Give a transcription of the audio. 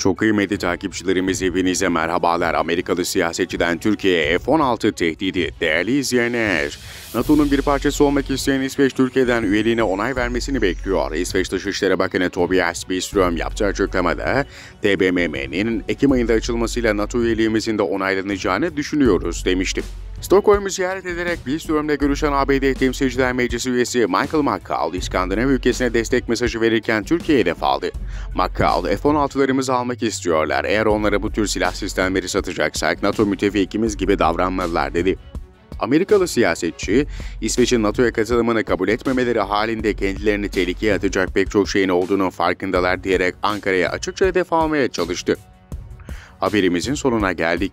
Çok kıymetli takipçilerimiz hepinize merhabalar. Amerikalı siyasetçiden Türkiye'ye F-16 tehdidi. Değerli izleyenler, NATO'nun bir parçası olmak isteyen İsveç Türkiye'den üyeliğine onay vermesini bekliyor. İsveç Dışişleri Bakanı Tobias Billström yaptığı açıklamada TBMM'nin Ekim ayında açılmasıyla NATO üyeliğimizin de onaylanacağını düşünüyoruz demişti. Stockholm'u ziyaret ederek Billström'le görüşen ABD Temsilciler Meclisi üyesi Michael McCall, İskandinav ülkesine destek mesajı verirken Türkiye'ye hedef aldı. McCall, F-16'larımızı almak istiyorlar. Eğer onlara bu tür silah sistemleri satacaksak NATO müttefikimiz gibi davranmalılar dedi. Amerikalı siyasetçi, İsveç'in NATO'ya katılımını kabul etmemeleri halinde kendilerini tehlikeye atacak pek çok şeyin olduğunun farkındalar diyerek Ankara'ya açıkça hedef almaya çalıştı. Haberimizin sonuna geldik.